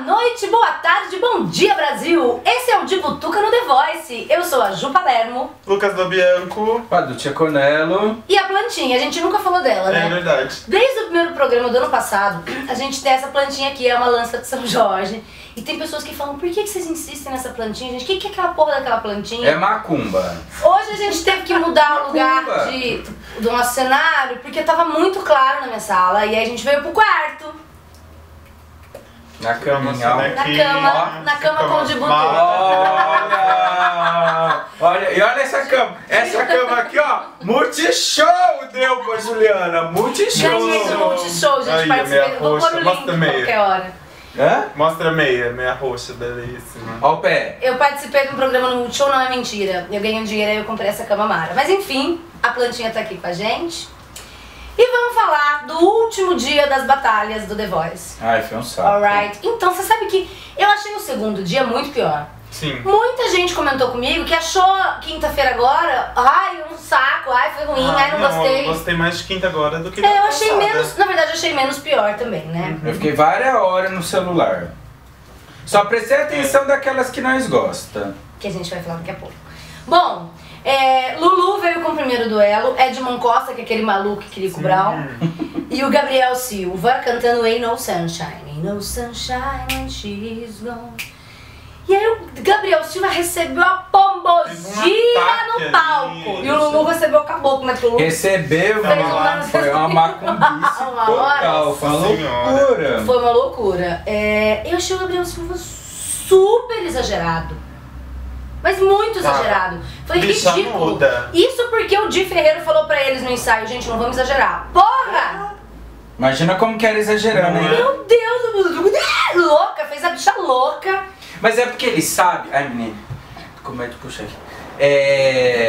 noite, boa tarde, bom dia Brasil! Esse é o Dibutuca no The Voice. Eu sou a Ju Palermo. Lucas do Bianco. Padutia Conello. E a plantinha, a gente nunca falou dela, né? É verdade. Desde o primeiro programa do ano passado, a gente tem essa plantinha aqui, é uma lança de São Jorge. E tem pessoas que falam, por que, que vocês insistem nessa plantinha, gente? O que, que é aquela porra daquela plantinha? É macumba. Hoje a gente teve que mudar o lugar de, do nosso cenário, porque tava muito claro na minha sala. E aí a gente veio pro quarto. Na ó. Aqui, Na cama, na cama com o Dibutuca. Olha! Olha, e olha essa cama. Essa cama aqui, ó. Multishow deu pra Juliana. Multishow. Ganhei do Multishow, gente. Aí, participei. Vou pôr o link qualquer hora. Hã? Mostra a meia, meia roxa, belíssima. Ó o pé. Eu participei de um programa no Multishow, não é mentira. Eu ganhei um dinheiro e eu comprei essa cama mara. Mas enfim, a plantinha tá aqui com a gente. E vamos falar do último dia das batalhas do The Voice. Ai, foi um saco. Alright? Então, você sabe que eu achei o segundo dia muito pior. Sim. Muita gente comentou comigo que achou quinta-feira agora, ai, um saco, ai, foi ruim, ai, não, gostei. Eu gostei mais de quinta agora do que É, eu achei passada. menos, na verdade, eu achei menos pior também, né? Eu fiquei várias horas no celular. Só prestei atenção daquelas que nós gosta. que a gente vai falar daqui a pouco. Bom, é, Lulu veio com o primeiro duelo, Edmond Costa, que é aquele maluco Kirico Brown, e o Gabriel Silva cantando Ain't No Sunshine. Ain't no sunshine when she's gone. E aí o Gabriel Silva recebeu a pombogira um no palco. ali, E o Lulu recebeu o caboclo, né? O Lulu Recebeu, Fez uma- Foi uma macumbice Uma hora. total. Foi uma loucura. Foi uma loucura. É, eu achei o Gabriel Silva super exagerado. Mas muito exagerado. Foi Bicha ridículo. muda. Isso porque o Di Ferreiro falou pra eles no ensaio, gente, não vamos exagerar. Porra! Imagina como que era exagerando, Não hein? é? Meu Deus, louca, fez a bicha louca. Mas é porque ele sabe. Ai, menino. Como é que puxa aqui? É,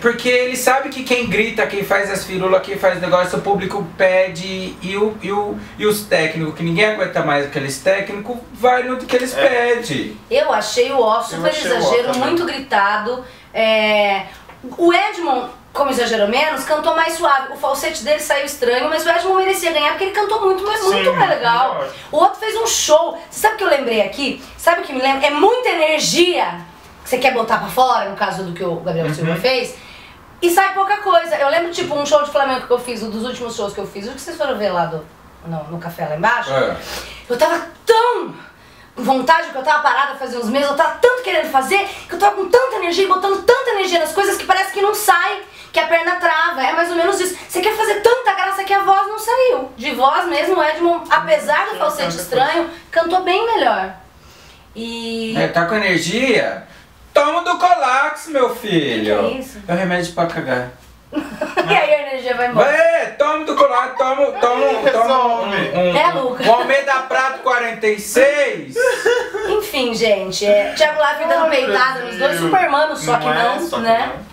Porque ele sabe que quem grita, quem faz as firulas, quem faz negócio, o público pede e, o, e, o, e os técnicos, que ninguém aguenta mais aqueles técnicos, vai no que eles É. pedem. Eu achei o ó super o exagero, também. muito gritado. É, O Edmond, como exagerou menos, cantou mais suave. O falsete dele saiu estranho, mas o Edmond merecia ganhar porque ele cantou muito, mas muito Sim, mais legal. melhor. O outro fez um show. Você sabe o que eu lembrei aqui? Sabe o que me lembra? É muita energia você quer botar pra fora, no caso do que o Gabriel Silva Uhum. fez. E sai pouca coisa. Eu lembro, tipo, um show de flamengo que eu fiz, um dos últimos shows que eu fiz, o que vocês foram ver lá do, no, no café lá embaixo. É. Eu tava tão com vontade, que eu tava parada fazia uns meses, eu tava tanto querendo fazer, que eu tava com tanta energia, e botando tanta energia nas coisas que parece que não sai, que a perna trava. É mais ou menos isso. Você quer fazer tanta graça que a voz não saiu. De voz mesmo, o Edmond, apesar do falsete estranho, cantou bem melhor. E. É, tá com energia? Toma do Colax, meu filho. Que que é isso? É o remédio pra cagar. e aí a energia vai embora. É, toma do Colax, toma, toma, toma um, um, É, Luca. um Almeida Prato 46. Enfim, gente, é, Thiago Live dando peitada nos dois, Brasil. super manos, só que Não é, não, só que né? não.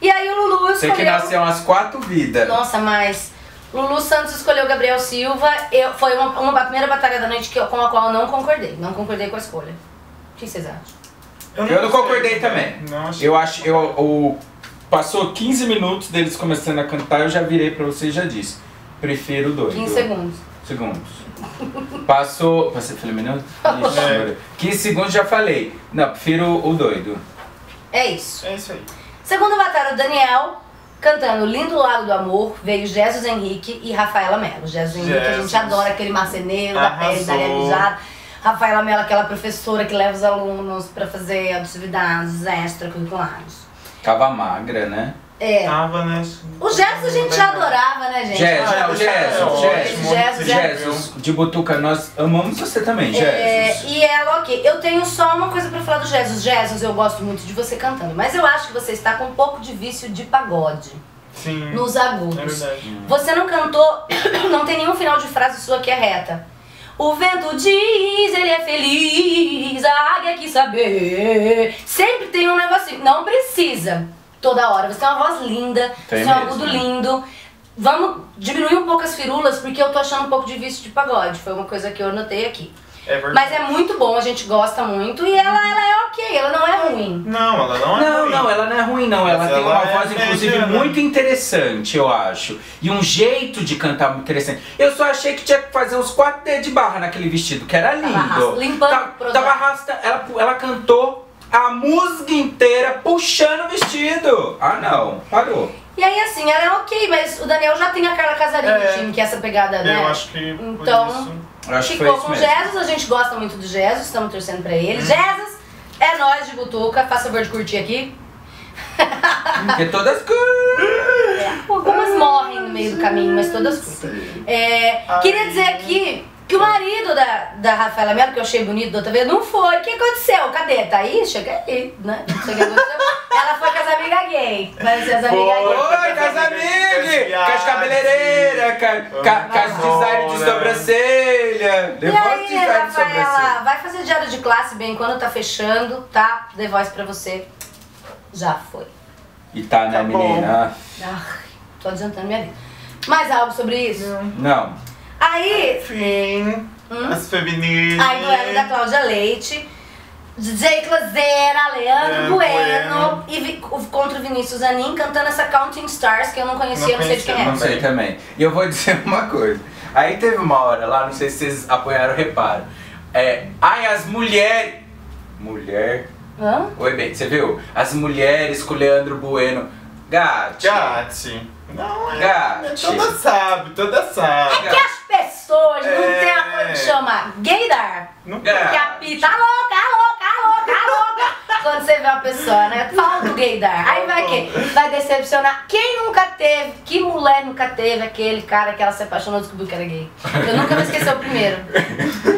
E aí o Lulu escolheu... que nasceu umas quatro vidas. Nossa, mas Lulu Santos escolheu Gabriel Silva. Eu, foi uma, uma primeira batalha da noite que eu- com a qual eu não concordei. Não concordei com a escolha. O que vocês acham? Eu não gostei. concordei também. Não achei. Eu acho, eu, o, passou 15 minutos deles começando a cantar, eu já virei pra você e já disse. Prefiro dois. 15 segundos. Segundos. Passou. Você falei minuto? É. Maria. 15 segundos já falei. Não, prefiro o doido. É isso. É isso aí. Segunda batalha, o Daniel cantando Lindo Lago do Amor. Veio Jesus Henrique e Rafaela Mello. Jesus Henrique, a gente adora aquele marceneiro da pele, da Arrasou. realizada. Rafaela Mello, aquela professora que leva os alunos pra fazer atividades extracurriculares. Tava magra, né? É. Tava, né? O Jesus a gente já adorava, né, gente? Jesus, Ah, é Jesus, Jesus, Jesus, de Butuca, nós amamos você também, É, Jesus. e ela, ok. Eu tenho só uma coisa pra falar do Jesus. Jesus, eu gosto muito de você cantando, mas eu acho que você está com um pouco de vício de pagode Sim. nos É agudos. verdade. Você não cantou, não tem nenhum final de frase sua que é reta. O vento diz, ele é feliz, a águia quis saber. Sempre tem um negocinho. Não precisa toda hora. Você tem uma voz linda, Tem você tem um agudo lindo. Vamos diminuir um pouco as firulas, porque eu tô achando um pouco de vício de pagode. Foi uma coisa que eu anotei aqui. É verdade. Mas é muito bom, a gente gosta muito. E ela, ela é ok, ela não é ruim. Não, ela não é Não, ruim. não, ela não é ruim, não. Ela Mas tem ela uma é voz, inclusive, mediana. muito interessante, eu acho. E um jeito de cantar muito interessante. Eu só achei que tinha que fazer uns quatro dedos de barra naquele vestido, que era lindo. arrasta- limpando Ta- o produto. Tava arrasta, ela, ela cantou a música inteira puxando o vestido. Ah, não. Parou. E aí, assim, ela é ok, mas o Daniel já tem a Carla Casarim no É. time, que é essa pegada, né? Eu acho que por Então, acho que foi Ficou com o. Jesus, a gente gosta muito do Jesus, estamos torcendo pra Hum. ele. Jesus, é nós de Butuca, faz favor de curtir aqui. Porque todas. Algumas morrem no meio do caminho, mas todas curtem. É, queria dizer aqui que o marido da, da Rafaela Mello, que eu achei bonito da outra vez, não foi. O que aconteceu? Cadê? Tá aí? Chega aí, né? Não sei o que aconteceu. Ela foi com as amigas gay. Vai ser as amigas Foi. gay. Oi, Casamig! Com as cabeleireiras, com com as design de Bora. sobrancelha. E as aí. Rafaela, vai fazer diário de classe bem quando tá fechando, tá? The Voice pra você. Já foi. E tá, né, Tá menina? Ai, tô adiantando minha vida. Mais algo sobre isso? Não. Aí, Enfim, Hum? as femininas. aí duelo da Cláudia Leite, DJ Clazeira, Leandro É, Bueno, Bueno. e vi- contra o Vinícius Anin cantando essa Counting Stars que eu não conhecia, Não não, sei de quem conhecia, é. Não sei também. E eu vou dizer uma coisa. Aí teve uma hora lá, não sei se vocês apoiaram o reparo. É, ai, as mulheres. Mulher. Hã? Oi, bem, você viu? As mulheres com o Leandro Bueno. Gato. Gatti. Não, é. Gatti. Toda sabe, toda sabe. É pessoas não É. têm a coisa que chama gaydar. Não Gatti. Que apita, "Tá louca, louca, louca, louca. Quando você vê uma pessoa, né? Fala do gaydar. Aí vai que vai decepcionar. Quem nunca teve? Que mulher nunca teve aquele cara que ela se apaixonou e descobriu que era gay? Eu nunca vou esquecer o primeiro.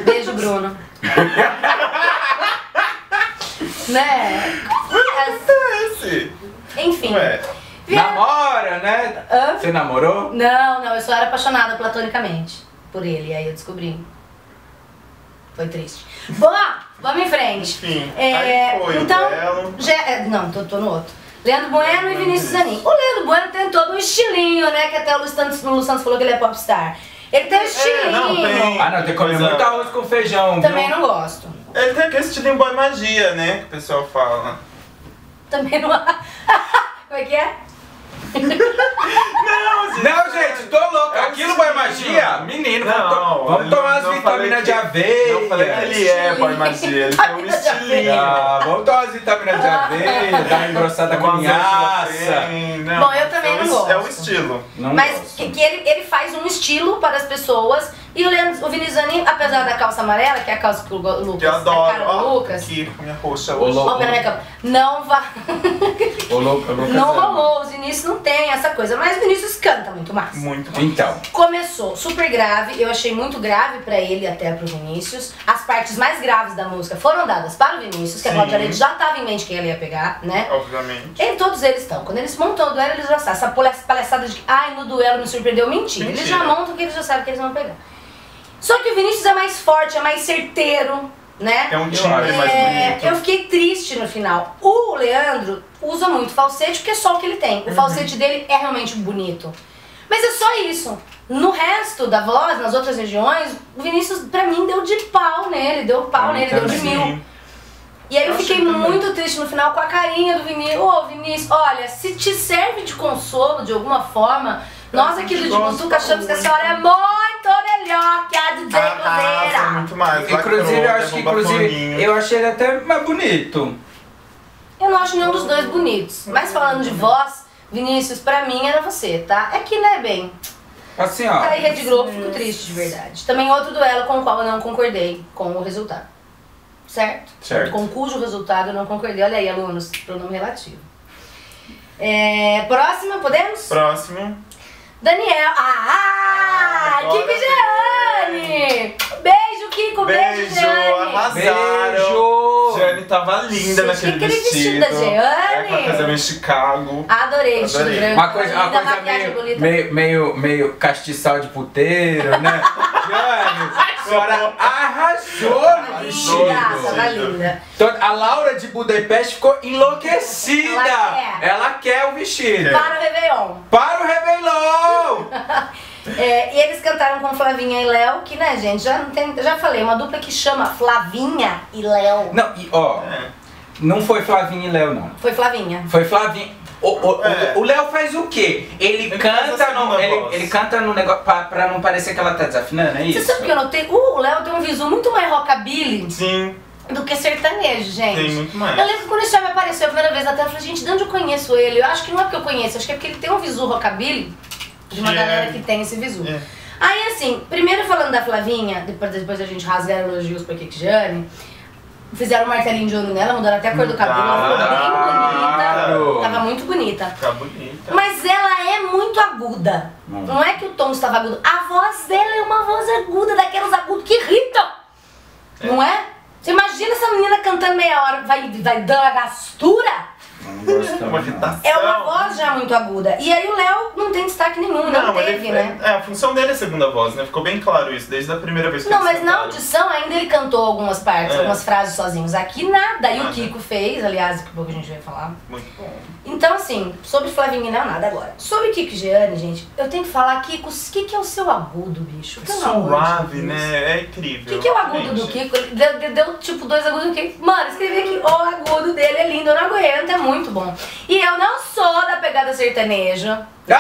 Beijo, Bruno. né? Esse. Enfim. Ué. Namora, né? Hã? Você namorou? Não, não, eu só era apaixonada platonicamente por ele, aí eu descobri. Foi triste. Bom, vamos em frente. Enfim, É, aí foi então, já- é, não, tô, tô no outro. Leandro Bueno e Vinícius Zanin. O Leandro Bueno tem todo um estilinho, né? Que até o Lu Santos, o Lu Santos falou que ele é popstar. Ele tem um estilinho. não, tem. Ah, não, tem que comer muito arroz com feijão. Também viu? não gosto. Ele tem aquele estilo em boa magia, né? Que o pessoal fala. Também não. Como é que é? Não, gente. Não, gente, tô louco. É um Aquilo foi estilinho. magia. Menino, vamos, to- Não, vamos tomar as vitaminas de aveia. Não falei que ele é boy magia, ele tem um estilinho. Ah, vamos tomar as vitaminas de aveia, dar uma engrossada com linhaça. não. Bom, eu também é o não es- É o gosto. estilo. Não Mas gosto. que, que ele, ele faz um estilo para as pessoas. E o, Leandro, o Vinícius Zanin, apesar da calça amarela, que é a calça que o Lu- Lucas. Que eu a adoro. cara do Ó, Lucas. aqui, minha roxa Ô, hoje. louco. Ó, pera. Não vai. Ô, louco, ô, Lucas, Não rolou, os Vinícius não tem essa coisa, mas o Vinícius canta muito massa. Muito bom. Então, Começou super grave, eu achei muito grave pra ele e até pro Vinícius. As partes mais graves da música foram dadas para o Vinícius, que a Sim. Cláudia Leite já tava em mente que ele ia pegar, né? Obviamente. E todos eles estão. Quando eles montam o duelo, eles já sabem. Essa palhaçada de que, ai, no duelo me surpreendeu, mentira. Eles Mentira. já montam que eles já sabem que eles vão pegar. Só que o Vinícius é mais forte, é mais certeiro, né? É um timbre acho. mais É, bonito. eu fiquei triste no final. O Leandro usa muito falsete porque é só o que ele tem. Uhum. O falsete dele é realmente bonito. Mas é só isso. No resto da voz, nas outras regiões, o Vinícius, pra mim, deu de pau nele, deu pau nele, deu de também. mil. Sim. E aí eu Eu fiquei achei também. muito triste no final com a carinha do Vinícius. Ô, Vinícius, olha, se te serve de consolo de alguma forma, nós aqui do Dibutuca achamos que a senhora é muito melhor que a DJ Arrasa Cozeira. muito mais. inclusive, eu acho que inclusive, eu achei ele até mais bonito. Eu não acho nenhum dos dois bonitos. Mas falando de voz, Vinícius, pra mim era você, tá? É que, né, bem, Assim, ó. tá aí Rede Globo, fico triste de verdade. Também outro duelo com o qual eu não concordei com o resultado. Certo? Certo. Com cujo resultado eu não concordei. Olha aí, alunos, pronome relativo. É, próxima, podemos? Próximo. Daniel. Ah! Ah, Kiko Jeane! Beijo, Kiko. Beijo, Beijo, Jeane. Beijo! Jane tava linda Gente, naquele aquele vestido vestido. da Jeane. É, com a em Chicago. Adorei, vestido Adorei. branco. Uma coisa, uma linda, coisa maquiagem meio, bonita. meio, meio, meio castiçal de puteiro, né? Jane, a senhora arrasou no vestido. tava linda. Então, a Laura de Budapeste ficou enlouquecida. Ela quer. Ela quer o vestido. Para o Réveillon. Para o Réveillon! É, e eles cantaram com Flavinha e Léo, que, né, gente, já, tem, já falei, uma dupla que chama Flavinha e Léo. Não, e ó, É. não foi Flavinha e Léo, não. Foi Flavinha. Foi Flavinha. O, o, É. Léo faz o quê? Ele, Ele canta no. Ele, ele canta no negócio pra, pra não parecer que ela tá desafinando, é Você isso? sabe o que eu notei? Uh, o Léo tem um visu muito mais rockabilly Sim, do que sertanejo, gente. tem muito mais. Eu lembro que quando esse homem apareceu a primeira vez na tela, eu falei, gente, de onde eu conheço ele? Eu acho que não é porque eu conheço, acho que é porque ele tem um visu rockabilly de uma galera é- que tem esse visu. É. Aí, assim, primeiro falando da Flavinha, depois, depois a gente rasgar elogios pra Kikjane, fizeram um martelinho de ouro nela, mudaram até a cor do cabelo, ela ficou bem bonita. Tava muito bonita. Fica bonita. Mas ela é muito aguda. Hum. Não é que o tom estava agudo. A voz dela é uma voz aguda, daquelas agudos que irritam. Não é? Você imagina essa menina cantando meia hora, vai, vai dando a gastura? Não não. É uma voz já muito aguda. E aí o Léo não tem destaque nenhum, não, mas teve, ele- né? É, a função dele é segunda voz, né? Ficou bem claro isso, desde a primeira vez que Não, mas na audição ainda ele cantou algumas partes, É. algumas frases sozinhos. Aqui nada. E o. Kiko fez, aliás, daqui a pouco a gente vai falar. Muito bom. Então, assim, sobre Flavinha e não nada agora. Sobre Kiko e Gianni, gente, eu tenho que falar, Kiko, o que, que é o seu agudo, bicho? De Suave, né? É O incrível. que, que é o agudo do Gente, Kiko? Ele deu, deu- deu, tipo dois agudos do Kiko. Mano, escrevi aqui, o agudo dele é lindo, eu não aguento, é muito bom. E eu não sou da pegada sertaneja. Ah!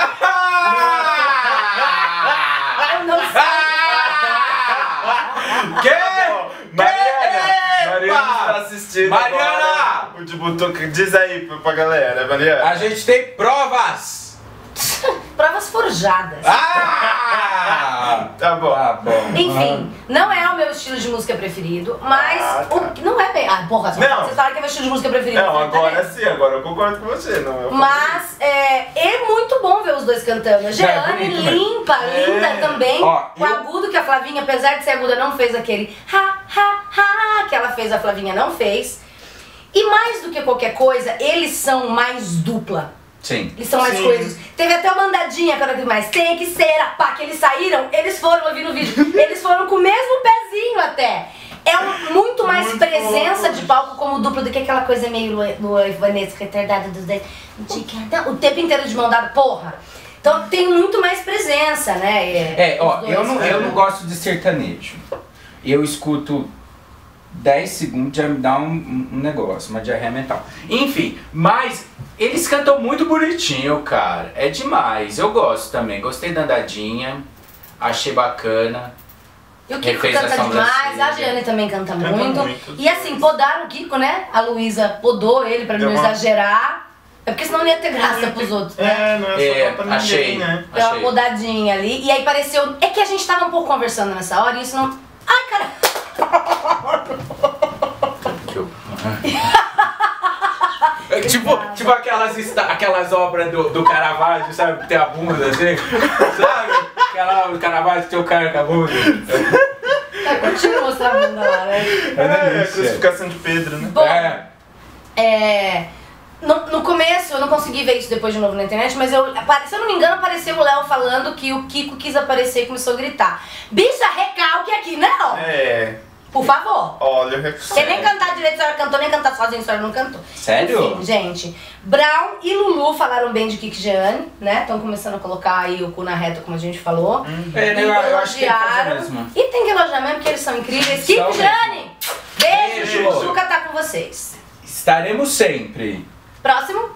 Eu não sou. Que? Mariana! Mariana Mariana! agora O de Butuca. Diz aí pra- pra galera, Mariana. A gente tem provas! Provas forjadas. Ah! Tá bom. Tá bom. Enfim, não é o meu estilo de música preferido, mas Ah, tá. o, não é bem. Ah, porra, Não. vocês falaram que é meu estilo de música preferido. Não, agora sim, agora eu concordo com você. Não, eu Mas é, é muito bom ver os dois cantando. A Jeane mesmo. limpa, É. linda também. Ó, o eu- agudo que a Flavinha, apesar de ser aguda, não fez aquele ha, ha, ha que ela fez, a Flavinha não fez. E mais do que qualquer coisa, eles são mais dupla. Sim. Eles são mais Sim. coesos. Teve até uma andadinha, que mais tem que ser a pá, que eles saíram, eles foram, eu vi no vídeo, eles foram com o mesmo pezinho até. É um, muito mais Muito presença bom. de palco como duplo do que aquela coisa meio Lu- Lua Vanessa retardada dos dez. De cada- O tempo inteiro de mão dada, porra. Então tem muito mais presença, né? É, ó, os dois, eu não, eu não gosto de sertanejo. Eu escuto 10 segundos já me dá um, um- negócio, uma diarreia mental. Enfim, mas eles cantam muito bonitinho, cara. É demais. Eu gosto também. Gostei da andadinha. Achei bacana. E o Kiko Refez a canta sobrancelha. demais, a Jeane também canta, Canta muito. muito. E assim, podaram o Kiko, né? A Luísa podou ele pra não exagerar. É porque senão não ia ter graça pros outros, né? É, não é É, só pra ninguém, achei. né? Deu uma podadinha ali. E aí pareceu. É que a gente tava um pouco conversando nessa hora e isso não. Ai, cara. É tipo, tipo aquelas, esta- aquelas obras do, do Caravaggio, sabe? Que tem a bunda assim. Sabe? Aquela obra do Caravaggio que tem o cara com a bunda. Tá, continua mostrando a bunda lá, né? É É, crucificação de Pedro, né? Bom, É. é. No, no começo, eu não consegui ver isso depois de novo na internet, mas eu, se eu não me engano, apareceu o Léo falando que o Kiko quis aparecer e começou a gritar. Bicha, recalque aqui, não! É. Por favor. Olha, eu Você nem cantar direito, a senhora cantou, nem cantar sozinha, a senhora não cantou. Sério? Enfim, gente. Brown e Lulu falaram bem de Kik Jeane, né? Estão começando a colocar aí o cu na reta, como a gente falou. É, E eu, eu acho que tem que mesmo. E tem que elogiar mesmo, porque eles são incríveis. Kik. Jeane! Beijo, Beijo. Jujuca tá com vocês. Estaremos sempre. Próximo,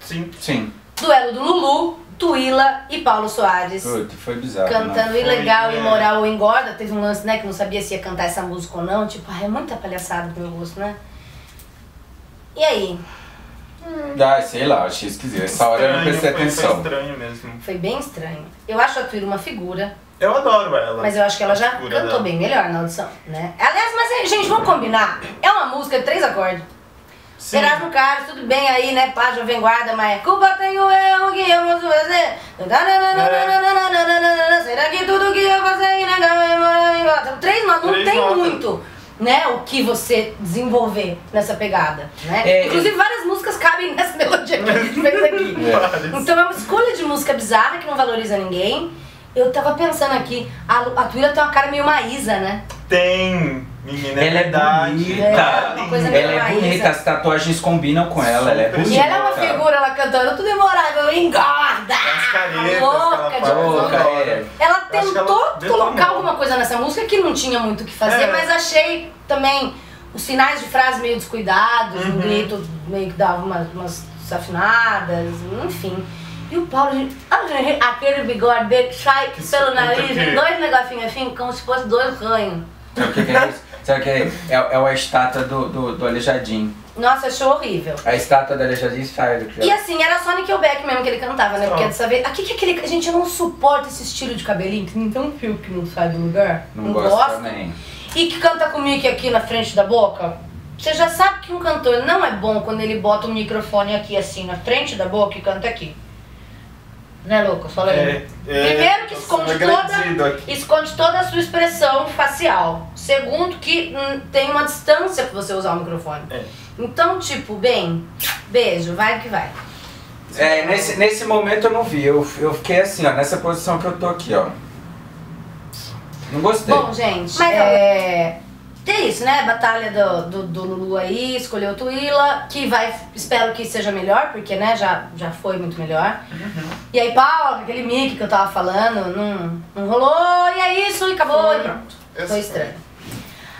Sim. Sim. duelo do Lulu, Tuila e Paulo Soares. Puta, foi bizarro. Cantando né? Ilegal, Foi, né? Imoral ou Engorda. Teve um lance, né, que não sabia se ia cantar essa música ou não. Tipo, ah, é muita palhaçada pro meu gosto, né? E aí? Ah, sei lá, achei esquisito. Essa hora eu não prestei Estranho, foi- foi atenção. estranho mesmo. Foi bem estranho. Eu acho a Tuila uma figura. Eu adoro ela. Mas eu acho que ela já cantou dela. bem melhor na audição, né? Aliás, mas é, gente, vamos combinar. É uma música de três acordes. Sim. Erasmo Carlos, tudo bem aí, né? Pá, Jovem Guarda, mas culpa tenho eu que eu posso fazer. Será que tudo que eu fazer Então, Três notas, não Três tem notas. muito, né? O que você desenvolver nessa pegada, né? É, Inclusive, várias músicas cabem nessa melodia que a gente fez aqui. Então é uma escolha de música bizarra que não valoriza ninguém. Eu tava pensando aqui, a, a Tuila tem uma cara meio Maísa, né? Tem. Menina, é Ela é verdade. bonita. É, uma coisa meio Ela é Maísa. bonita, as tatuagens combinam com ela, ela é bonita. E ela é uma figura, ela cantando tudo demorável, engorda! As caretas louca ela Louca, é. Ela ela tentou detonou. colocar alguma coisa nessa música que não tinha muito o que fazer, É. mas achei também os finais de frase meio descuidados, Uhum. o grito meio que dava umas, umas desafinadas, enfim. E o Paulo, gente, aquele bigode dele sai pelo nariz, dois negocinhos assim, como se fosse dois ranhos. O que, que é isso? O que é? É, é a estátua do, do, do Aleijadinho. Nossa, achou horrível. A estátua do Aleijadinho sai do E assim, era só Nickelback mesmo que ele cantava, né? Porque Só. dessa vez. Aqui que aquele. Gente, eu não suporto esse estilo de cabelinho que não tem um fio que não sai do lugar. Não, gosto gosto. também. E que canta com o mic aqui na frente da boca. Você já sabe que um cantor não é bom quando ele bota o microfone aqui assim na frente da boca e canta aqui. Né, louco? Fala aí. É, é, Primeiro que esconde toda, esconde toda a sua expressão facial. Segundo que hum, tem uma distância pra você usar o microfone. É. Então, tipo, bem, beijo, vai que vai. É, nesse, nesse momento eu não vi. Eu, eu fiquei assim, ó, nessa posição que eu tô aqui, ó. Não gostei. Bom, gente, é... Tem isso, né? Batalha do, do, do Lulu aí, escolheu o Tuila, que vai, espero que seja melhor, porque, né, já, já foi muito melhor. E aí, Paula, aquele mic que eu tava falando, não, não rolou, e é isso, e acabou, e pronto. Eu Foi estranho.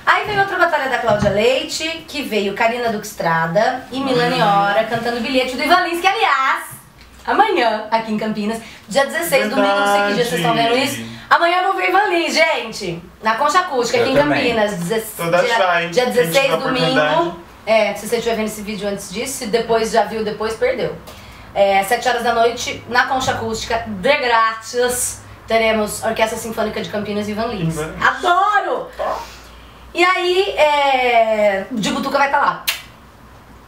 Aí veio outra batalha da Cláudia Leite, que veio Karina Duxstrada e Milani Ora cantando bilhete do Ivan Lins, que aliás, amanhã, aqui em Campinas, dia 16, domingo, não sei que dia vocês estão vendo isso. Amanhã eu vou ver Ivan Lins, gente, na Concha Acústica, Eu aqui em também. Campinas, 16, Todas dia, dia quem tiver 16, oportunidade. domingo. É, se você estiver vendo esse vídeo antes disso, se depois já viu, depois perdeu. É, 7 horas da noite, na Concha Acústica, de grátis, teremos Orquestra Sinfônica de Campinas e Ivan Lins. Ivan Lins. Adoro! E aí, é, de Butuca vai estar lá.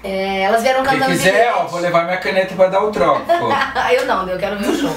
É, elas vieram cantando quiser, ó, vou levar minha caneta pra dar o troco. eu não, eu quero ver o show.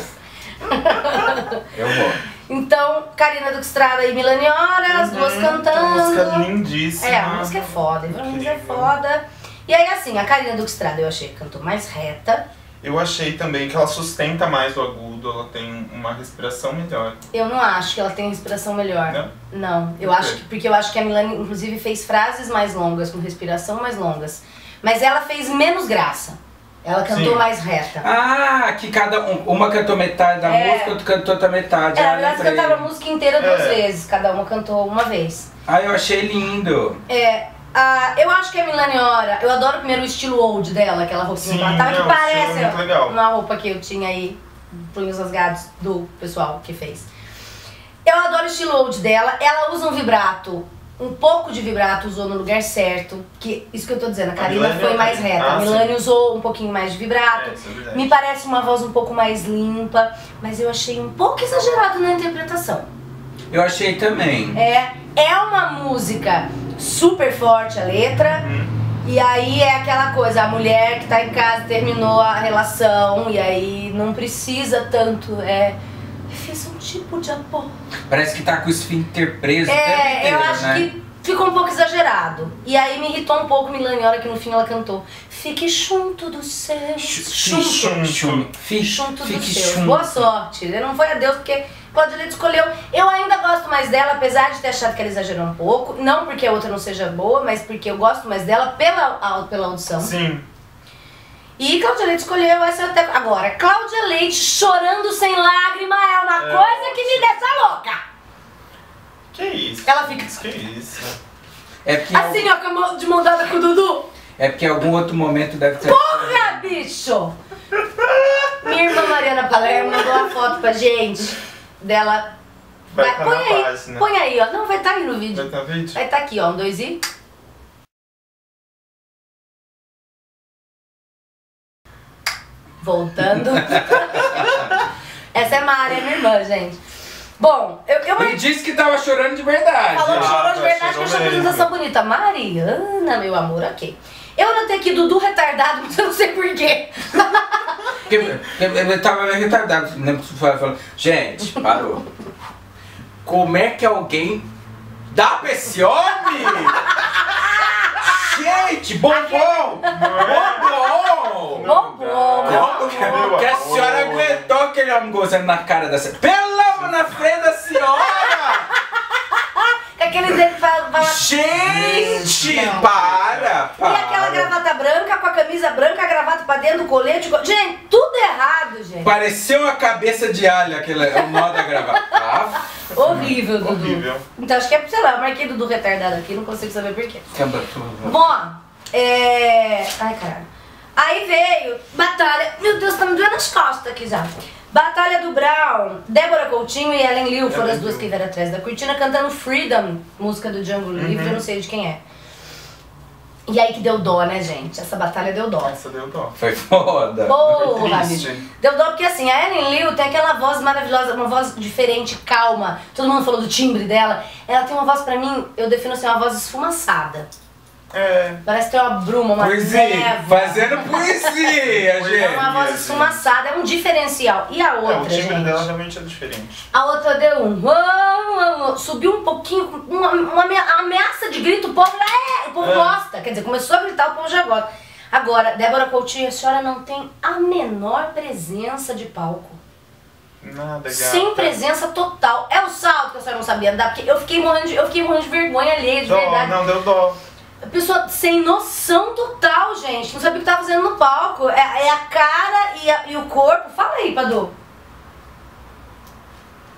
Eu vou. Então, Karina Duxstrada e Milani Ora, as duas Uhum, cantando. Uma música lindíssima. É, a música é foda, Ivan Lins é foda. E aí, assim, a Karina Duxstrada eu achei que cantou mais reta. Eu achei também que ela sustenta mais o agudo, ela tem uma respiração melhor. Eu não acho que ela tem respiração melhor. Não? Não, eu acho que porque eu acho que a Milani inclusive fez frases mais longas, com respiração mais longas. Mas ela fez menos graça. Ela cantou Sim. mais reta. Ah, que cada um. Uma cantou metade da É. música, outra cantou outra metade. É, ah, elas lembrei. cantaram a música inteira duas É. vezes, cada uma cantou uma vez. Ah, eu achei lindo. É, a, eu acho que a Milani Ora, eu adoro primeiro o estilo old dela, aquela roupinha Sim, que ela tava, que não, o estilo parece é uma roupa que eu tinha aí, punhos rasgados, do pessoal que fez. Eu adoro o estilo old dela, ela usa um vibrato, um pouco de vibrato usou no lugar certo, que isso que eu tô dizendo, a A Karina foi é- mais reta, a Ah, sim. Milani usou um pouquinho mais de vibrato, É, é me parece uma voz um pouco mais limpa, mas eu achei um pouco exagerado na interpretação. Eu achei também. É, é uma música super forte a letra. E aí é aquela coisa, a mulher que tá em casa terminou a relação e aí não precisa tanto, é. Fez um tipo de amor. Parece que tá com o esfíncter preso É, inteiro, eu acho né? que ficou um pouco exagerado. E aí me irritou um pouco Milani, a hora que no fim ela cantou. Fique junto seus. Chum, chum, chum. Fique, Junto seus. junto. Boa sorte. Ele não foi a Deus porque Cláudia Leite escolheu. Eu ainda gosto mais dela, apesar de ter achado que ela exagerou um pouco. Não porque a outra não seja boa, mas porque eu gosto mais dela pela, pela audição. Sim. E Cláudia Leite escolheu essa até. Agora, Cláudia Leite chorando sem lágrima é uma É. coisa que me deixa louca. Que isso? Ela fica Que isso? É porque, assim, ó, com a mão- de mão dada com o Dudu. é porque em algum outro momento deve ter. Porra, bicho! Minha irmã Mariana Palermo mandou uma foto pra gente dela. Vai tá põe na aí, página. põe aí, ó. Não, vai estar aí no vídeo. Vai tá vídeo? Vai estar aqui, ó. Um, dois e. Voltando. Essa é Mari, é minha irmã, gente. Bom, eu, eu Ele disse que tava chorando de verdade. Falou que Ah, chorou de vai, verdade, que achou a apresentação bonita. Mariana, meu amor, ok. Eu anotei aqui Dudu retardado, mas eu não sei porquê. Eu, eu tava meio retardado. Lembro que você falou, gente, parou. Como é que alguém dá pra esse homem? gente, bombom! Bombom! Bombom, Como que, a senhora aguentou aquele homem gozando na cara da senhora? Pelo amor na frente da senhora! Com aquele dedo que fala. fala Gente, Não. para! Ah, E aquela para. gravata branca, com a camisa branca, a gravata pra dentro do colete. co- Gente, tudo errado, gente. Pareceu uma cabeça de alho, aquele o nó da gravata. Ah, Horrível, Dudu. Horrível. Então acho que é, sei lá, eu marquei Dudu retardado aqui, não consigo saber porquê. caramba, tudo. Bom, é. Ai, caralho. Aí veio Batalha. Meu Deus, tá me doendo as costas aqui já. Batalha do Brown, Débora Coutinho e Ellen Liu foram as duas que vieram atrás da cortina cantando Freedom, música do Django Uhum. Livre, eu não sei de quem é. E aí que deu dó, né, gente? Essa batalha deu dó. Essa deu dó. Foi foda. Porra, bicho. Deu dó porque assim, a Ellen Liu tem aquela voz maravilhosa, uma voz diferente, calma. Todo mundo falou do timbre dela. Ela tem uma voz, pra mim, eu defino assim, uma voz esfumaçada. É. Parece ter uma bruma, uma Poesia, névoa. fazendo poesia, É gente. uma voz esfumaçada, é um diferencial. E a É, outra, o timbre gente? dela realmente é diferente. A outra deu um... Subiu um pouquinho, uma, uma amea- ameaça de grito, o povo... É, o povo É. gosta. Quer dizer, começou a gritar, o povo já gosta. Agora, Débora Coutinho, a senhora não tem a menor presença de palco. Nada, gata. Sem presença total. É o salto que a senhora não sabia andar, porque eu fiquei morrendo de, eu fiquei morrendo de vergonha alheia, de Dó, verdade. não, deu dó. Pessoa sem noção total, gente. Não sabia o que tava fazendo no palco. É, é a cara e, a- e o corpo. Fala aí, Padu.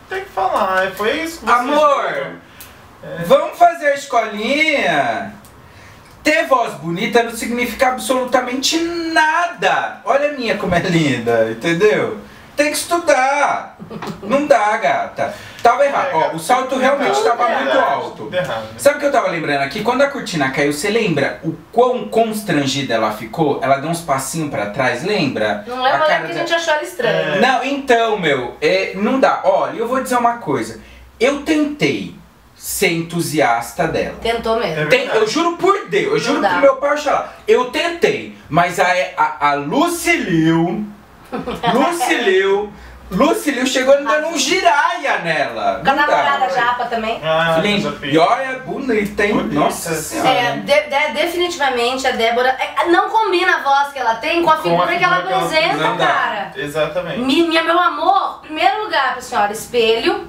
Tem que falar, foi isso que você Amor, É. vamos fazer a escolinha. Ter voz bonita não significa absolutamente nada. Olha a minha como é linda, entendeu? Tem que estudar. Não dá, gata. Tava errado. Ó, o salto realmente estava muito alto. Sabe o que eu tava lembrando aqui? Quando a cortina caiu, você lembra o quão constrangida ela ficou? Ela deu uns passinhos pra trás, lembra? Não lembro, A mas é porque a gente achou ela estranha. É. Não, então, meu, é, não dá. Olha, eu vou dizer uma coisa. Eu tentei ser entusiasta dela. Tentou mesmo. É Tem- eu juro por Deus, eu juro dá. pro meu pai Oxalá. Eu tentei, mas a, a, a Lucilio, Lucilio, Lucilio chegou dando um giraia nela. Com a namorada japa também. Ah. E olha, bonita, hein? Bonita. Nossa senhora. É, de- de- definitivamente a Débora. é, não combina a voz que ela tem com a Com a figura que ela figura que ela- apresenta, dá. cara. Exatamente. Minha, meu amor, primeiro lugar, pra senhora, espelho,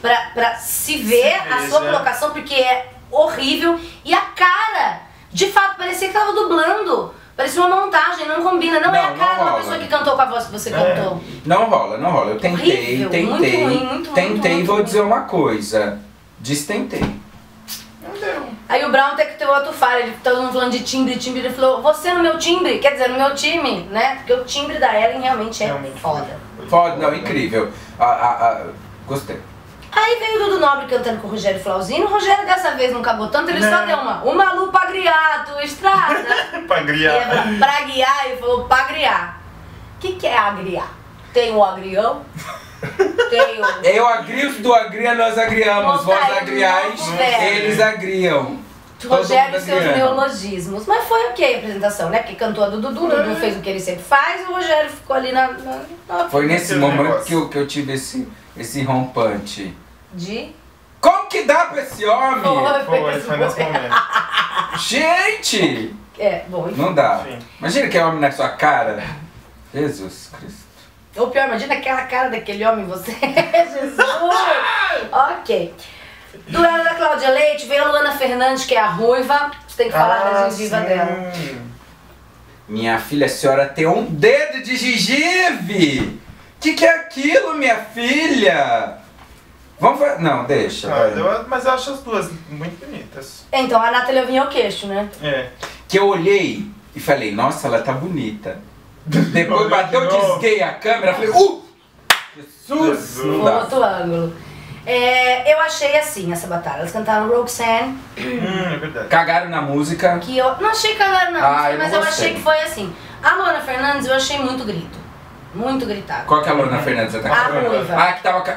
pra, pra se ver Se a sua colocação, porque é horrível. E a cara, de fato, parecia que tava dublando. Parecia uma montagem, não combina. Não, é Não, a cara não de uma rola. pessoa que cantou com a voz que você É. cantou. Não rola, não rola. Eu tentei, Horrível, tentei. muito ruim, muito, tentei muito, muito vou ruim. dizer uma coisa. Destentei. Não deu. Aí o Brown tem que ter outro faro, ele todo mundo falando de timbre, timbre, ele falou, você no meu timbre, quer dizer, no meu time, né? Porque o timbre da Ellen realmente é Realmente foda. foi Foda, não, incrível. Ah, ah, ah, gostei. Aí veio o Dudu Nobre cantando com o Rogério Flauzino. O Rogério dessa vez não cagou tanto, ele só Não. deu uma. Uma lupa griato, estrada. Pra griar. é pra, pra guiar, ele falou pra griar. O que, que é agriar? Tem o agrião, tem o. Eu agrio do agria, nós agriamos. Vós agriais, eles agriam. Rogério e seus agriando. neologismos. Mas foi ok a apresentação, né? Porque cantou a Dudu, o Dudu fez o que ele sempre faz e o Rogério ficou ali na. na, na Foi nesse momento que eu, que eu tive esse, esse rompante. de. Como que dá pra esse homem? Foi, foi nesse momento. Gente! É, bom, enfim. Não dá. Sim. Imagina que é homem na sua cara. Jesus Cristo. Ou pior, imagina aquela cara daquele homem em você. Jesus! ok. Duelo da Cláudia Leite, veio a Luana Fernandes, que é a ruiva. Você tem que falar da Ah, gengiva sim. dela. Minha filha, a senhora tem um dedo de gengive! Que que é aquilo, minha filha? Vamos fa- Não, deixa. Ah, eu- mas eu acho as duas muito bonitas. Então, a Nathalie vinha o queixo, né? É. Que eu olhei e falei, nossa, ela tá bonita. Depois bateu, de novo. desliguei a câmera, falei, uh! Jesus! Um outro ângulo. É, eu achei assim essa batalha. Elas cantaram Roxanne, Hum, é verdade. Cagaram na música. que eu não achei cagada não, Ah, eu mas eu gostei. achei que foi assim. A Luana Fernandes eu achei muito grito. Muito gritado. Qual que é a Lorena Fernandes? Tá A ruiva. Ah, que tava com a...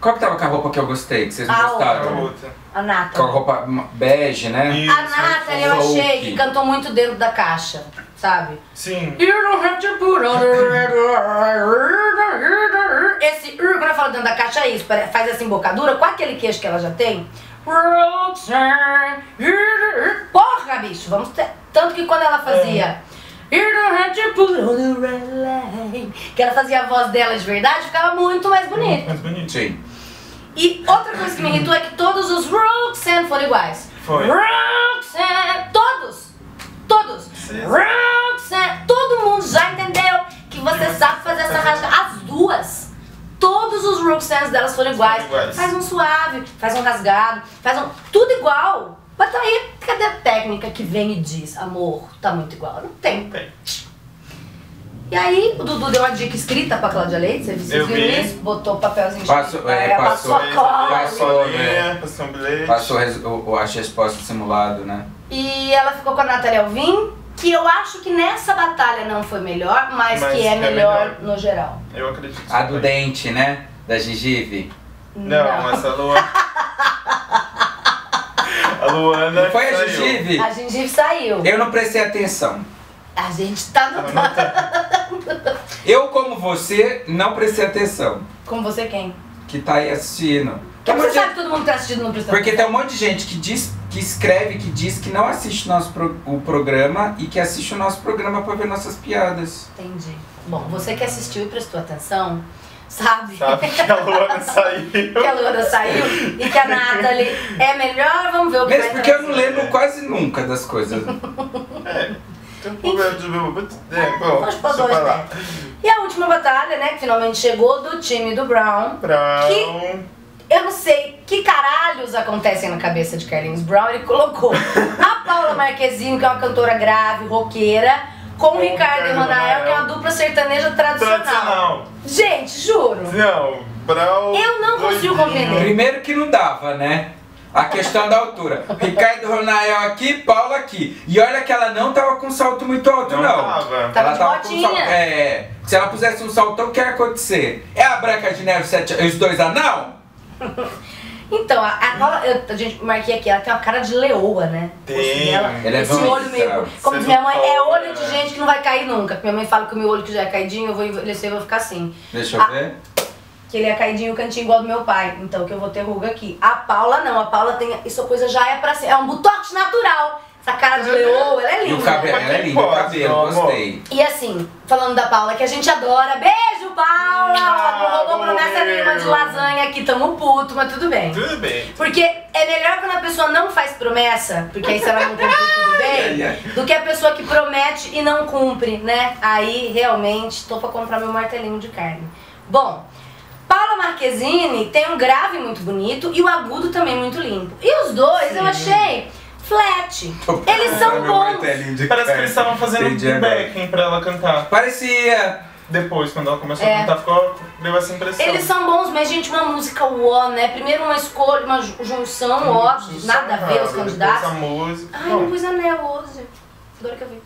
Qual que tava com a roupa que eu gostei, que vocês A A gostaram? outra. A Com a roupa bege, né? Isso, A Nathalie eu achei que cantou muito dentro da caixa, sabe? Sim. You don't have to put on Esse ur, quando eu falo dentro da caixa é isso, faz essa embocadura com aquele queixo que ela já tem. Porra, bicho, vamos ter. Tanto que quando ela fazia. You don't have to put on the red light", Que ela fazia a voz dela de verdade, ficava muito mais bonita. Mais bonito. Sim. E outra coisa que me irritou é que todos os Roxanne foram iguais. Foi. Roxanne, todos! Você- Roxanne, todo mundo já entendeu que você sabe fazer essa rasga. As duas. Todos os Roxannes delas foram iguais. iguais. Faz um suave, faz um rasgado, faz um. Tudo igual. Mas aí, cadê a técnica que vem e diz, amor, tá muito igual? Não tem. Tem. E aí, o Dudu deu uma dica escrita pra Cláudia Leite, vocês Eu viram vi. isso? Botou o papelzinho Passou- de- é, é, passou- passou a cola. passou, a linha, passou um bilhete. Passou res- o, o, acho a resposta simulado, né? E ela ficou com a Natália Alvim, que eu acho que nessa batalha não foi melhor, mas, Mas que é é melhor, melhor. no geral. Eu acredito. A do dente, né? Da gengive. Não, essa Luana. a Luana. Não foi a saiu. gengive? A gengive saiu. Eu não prestei atenção. A gente tá no... Eu, como você, não prestei atenção. Com você quem? Que tá aí assistindo. Como um você de- sabe que todo mundo que tá assistindo não precisa Porque tem um monte de gente que diz, que escreve, que diz que não assiste nosso pro- o programa e que assiste o nosso programa pra ver nossas piadas. Entendi. Bom, você que assistiu e prestou atenção, sabe, Sabe que a Luana saiu. que a Luana saiu e que a Nathalie é melhor, vamos ver o que Mesmo vai porque eu não lembro quase nunca das coisas. Tem um problema de É, bom, deixa eu dois, falar. né? E a última batalha, né, que finalmente chegou do time do Brown. Brown. Eu não sei que caralhos acontecem na cabeça de Carlinhos Brown. Ele colocou a Paula Marquezine, que é uma cantora grave, roqueira, com o Ricardo e Ronael, que é uma dupla sertaneja tradicional. Tradicional. Gente, juro. Não, Brown. Eu não consigo compreender. Primeiro que não dava, né? A questão da altura. Ricardo Ronael aqui, Paula aqui. E olha que ela não tava com salto muito alto, Não não. tava. Tava ela de tava com botinha. salto. É. Se ela pusesse um saltão, o que ia acontecer? É a Branca de Neve sete, os dois anão? Então, a, a Paula, eu, a gente marquei aqui, ela tem uma cara de leoa, né? Tem. Dela, Ela é esse bonita. olho meio. Como diz minha mãe, é olho de gente que não vai cair nunca. Minha mãe fala que o meu olho que já é caidinho, eu vou envelhecer e vou ficar assim. Deixa eu Ah. ver. Que ele é caidinho, o cantinho igual do meu pai. Então que eu vou ter ruga aqui. A Paula não, a Paula tem. Isso coisa já é pra ser. É um botox natural. Essa cara de leoa, ela é E o linda. cabelo, ela é linda, o cabelo, gostei. E assim, falando da Paula, que a gente adora. Beijo, Paula! Ah, Ela roubou promessa nenhuma de lasanha aqui, tamo puto, mas tudo bem. Tudo bem. Porque é melhor quando a pessoa não faz promessa, porque aí ela não cumpre tudo bem, do que a pessoa que promete e não cumpre, né? Aí realmente tô pra comprar meu martelinho de carne. Bom, Paula Marquezine tem um grave muito bonito e o agudo também muito limpo. E os dois eu Sim. achei flat. Eles são bons. Parece que eles estavam fazendo um backing pra ela cantar. Parecia. Depois, quando ela começou É. a cantar, ficou, deu essa impressão. Eles são bons, mas gente, uma música uó, né? Primeiro uma escolha, uma ju- junção, óbvio, nada a ver os Depois candidatos. música. Ai, não pus anel hoje. Agora que eu vi.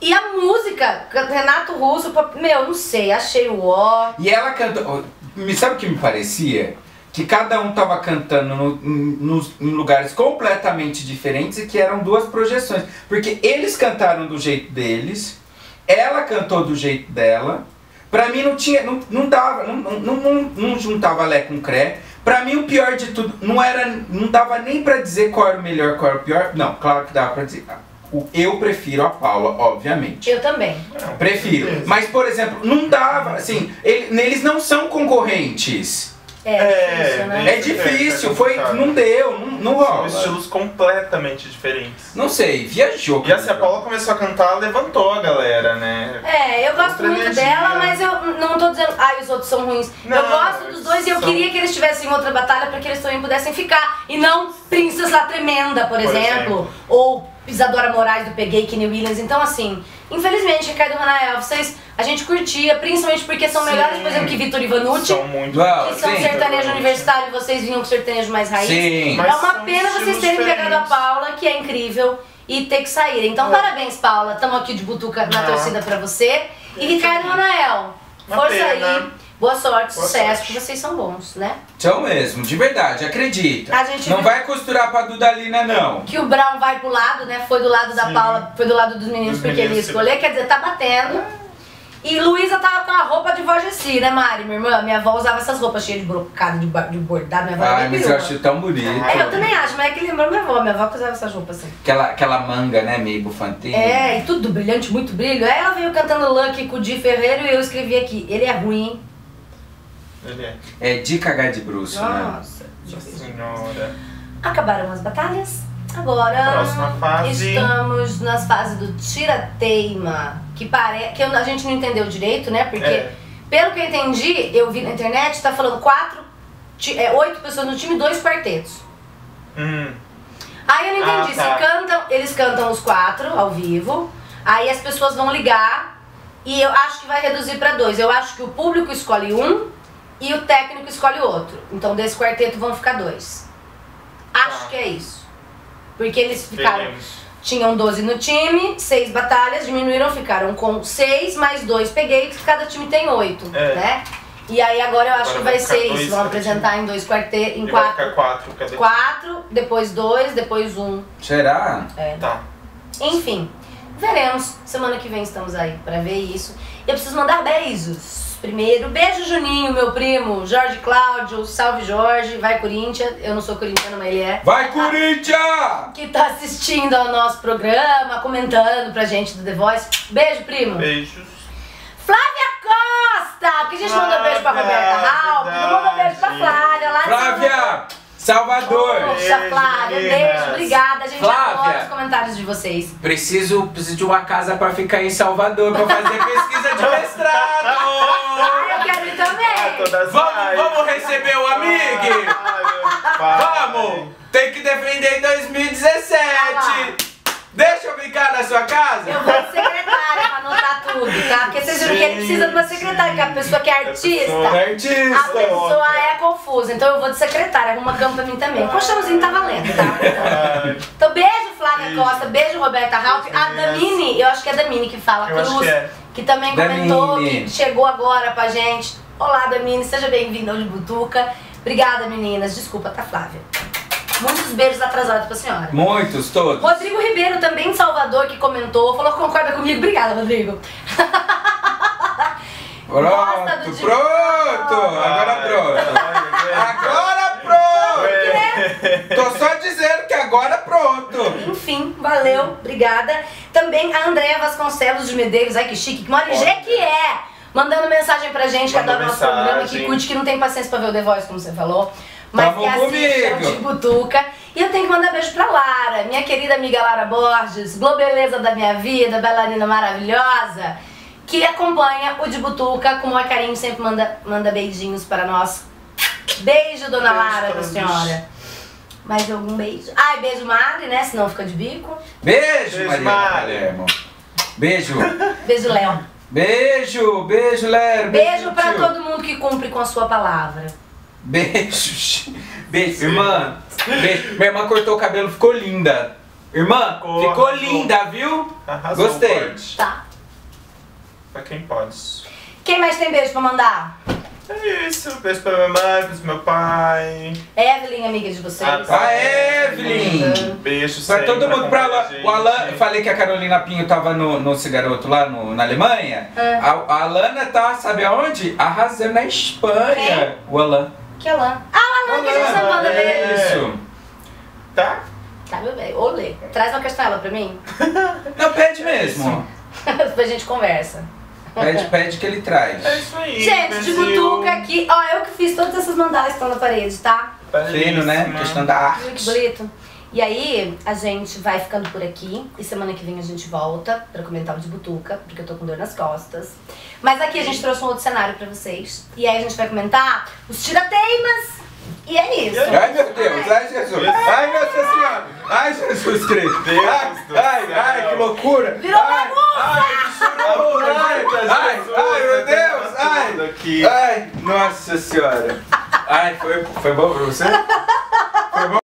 E a música, Renato Russo, pop- meu, não sei, achei o ó. E ela cantou. Me sabe o que me parecia? Que cada um tava cantando no- em- nos- em lugares completamente diferentes e que eram duas projeções. Porque eles cantaram do jeito deles, ela cantou do jeito dela. Pra mim não tinha. Não, não dava. Não, não, não, não juntava Lé com Cré. Pra mim o pior de tudo não era. Não dava nem pra dizer qual era o melhor, qual era o pior. Não, claro que dava pra dizer. O- Eu prefiro a Paula, obviamente. Eu também. Prefiro. Mas, por exemplo, não dava, assim, ele- eles não são concorrentes. É, É, difícil, né? É difícil, foi, não deu, não, não São rola. estilos completamente diferentes. Não sei, viajou. E assim, a Paula começou a cantar, levantou a galera, né? É, eu gosto muito energia. dela, mas eu não tô dizendo, ai, os outros são ruins. eu Não, gosto dos dois e eu são- queria que eles tivessem outra batalha pra que eles também pudessem ficar. E não Princess La Tremenda, por, Por exemplo, exemplo. Ou Isadora Moraes do Peguei, Kenny Williams. Então, assim, infelizmente, Ricardo Ronael, vocês, a gente curtia, principalmente porque são Sim. melhores, por exemplo, que Vitor Ivanucci. São muito. Não, Que são sim. sertanejo universitário e vocês vinham com sertanejo mais raiz. Sim. Mas é uma pena vocês terem pegado a diferentes. Paula, que é incrível, e ter que sair. Então, É. parabéns, Paula. Tamo aqui de butuca na Ah. torcida pra você. E Ricardo Manoel, força pena. aí. Boa sorte, Boa sucesso, sorte. que vocês são bons, né? São mesmo, de verdade, acredita. A gente Não viu- vai costurar pra Dudalina, não. Que o Brown vai pro lado, né? Foi do lado da Sim. Paula, foi do lado dos meninos Dos porque ele ia meninos, sim. escolher, quer dizer, tá batendo. E Luísa tava com a roupa de vó Gessi, né, Mari, minha irmã? Minha avó usava essas roupas cheias de brocado, de, de bordado, minha avó Ai, mas eu acho tão bonito. É, eu também acho, mas é que lembrou minha avó, minha avó que usava essas roupas assim. Aquela, aquela manga, né, meio bufantinha. É, e tudo brilhante, muito brilho. Aí ela veio cantando Lucky com o Di Ferreiro e eu escrevi aqui, ele é ruim, hein? Ele é. É de cagar de bruxo, né? Nossa, Nossa difícil. senhora. Acabaram as batalhas. Agora Próxima fase. estamos nas fases do tira-teima, que parece que a gente não entendeu direito, né? Porque É. pelo que eu entendi, eu vi na internet, tá falando quatro, é, oito pessoas no time, e dois quartetos. Hum. Aí eu não Ah, entendi, tá. se cantam, eles cantam os quatro ao vivo, aí as pessoas vão ligar e eu acho que vai reduzir pra dois. Eu acho que o público escolhe um e o técnico escolhe outro. Então desse quarteto vão ficar dois. Acho Tá. que é isso. Porque eles ficaram. Veremos. Tinham 12 no time, seis batalhas, diminuíram, ficaram com seis mais dois peguei, cada time tem oito, É. né? E aí agora eu acho Agora que vai ser isso, vão apresentar em dois quartetos, em E vai quatro, ficar quatro cada quatro, depois dois, depois um. Será? É. Tá. Enfim, veremos. Semana que vem estamos aí pra ver isso. Eu preciso mandar beijos. Primeiro, beijo Juninho, meu primo, Jorge Cláudio, salve Jorge, vai Corinthians. Eu não sou corintiano, mas ele é. Vai, Corinthians! Que tá assistindo ao nosso programa, comentando pra gente do The Voice. Beijo, primo. Beijos. Flávia Costa! Porque a gente mandou beijo pra Flávia, Roberta Ralph, não mandou beijo pra. Flávia lá de Flávia! Salvador! Poxa, Beijo, Flávia, meninas. beijo, obrigada. A gente Flávia. adora os comentários de vocês. Preciso, preciso de uma casa pra ficar em Salvador pra fazer pesquisa de mestrado! também. todas Vamos, vamos receber o amigo? Vamos! Tem que defender em 2017! Deixa eu brincar na sua casa? Eu vou de secretária pra anotar tudo, tá? Porque vocês viram que ele precisa de uma secretária, que a pessoa que é artista. A Artista! pessoa é confusa, então eu vou de secretária, arruma cama pra mim também. Colchãozinho tá valendo, tá? Ai, Então beijo Flávia Beijo. Costa, beijo Roberta Ralph. A Damini, eu acho que é a Damini que fala, Eu acho Cruz, que é. que também Damini. comentou, que chegou agora pra gente. Olá Damini, seja bem-vinda ao de Butuca. Obrigada meninas, desculpa, tá Flávia. Muitos beijos atrasados pra senhora. Muitos, todos. Rodrigo Ribeiro, também de Salvador, que comentou, falou que concorda comigo. Obrigada, Rodrigo. Do Pronto, de- pronto! Agora pronto! Agora pronto! Tô só dizendo que agora pronto! Enfim, valeu, obrigada. Também a Andréa Vasconcelos de Medeiros, ai que chique, que mora em. Jequié, mandando mensagem pra gente, que Mandou adora o nosso mensagem. programa, que curte, que não tem paciência pra ver o The Voice, como você falou. Mas Tamo que assiste comigo. de Butuca. E eu tenho que mandar beijo pra Lara, minha querida amiga Lara Borges, Globeleza da minha vida, bailarina maravilhosa, que acompanha o de Butuca com o maior carinho, sempre manda, manda beijinhos para nós. Beijo, dona Beijo, Lara, pra senhora. Mais algum beijo? Ai, beijo Mari, né? Senão fica de bico. Beijo, Beijo, Maria Mari. Palermo. Beijo. Beijo, Léo. Beijo, beijo, Lero. Beijo pra tio. todo mundo que cumpre com a sua palavra. Beijo. Beijo. Irmã, beijo. Minha irmã cortou o cabelo, ficou linda. Irmã, Ficou, ficou arrasou. linda, viu? Arrasou Gostei. corte. Tá. Pra quem pode. Quem mais tem beijo pra mandar? É isso. Beijo pra minha mãe, beijo pro meu pai. Evelyn, amiga de vocês. Ah, tá. A Evelyn. Beijo Vai sempre todo mundo pra lá. O Alan, eu falei que a Carolina Pinho tava no, no Cigaroto lá no, na Alemanha. É. A, a Alana tá, sabe aonde? Arrasando na Espanha. Quem? O Alan. Que Alan. Ah, o Alan que a gente sempre manda é. beijo. Isso. Tá? Tá, meu bem. Olê. Traz uma castela pra mim. Não, pede mesmo. Depois a gente conversa. Pede, pede que ele traz. É isso aí. Gente, de butuca aqui. Ó, eu que fiz todas essas mandalas que estão na parede, tá? Fino, né? Questão da arte. bonito? E aí, a gente vai ficando por aqui. E semana que vem a gente volta pra comentar o de Butuca, porque eu tô com dor nas costas. Mas aqui a gente trouxe um outro cenário pra vocês. E aí a gente vai comentar os tirateimas. E é isso. Ai meu Deus, ai Jesus, ai Nossa Senhora, ai Jesus Cristo, Deus ai, ai, ai, que loucura, Virou ai, ai, que chorou, ai, ai, ai, meu Deus, ai, ai, Nossa Senhora, ai, foi, foi bom pra você?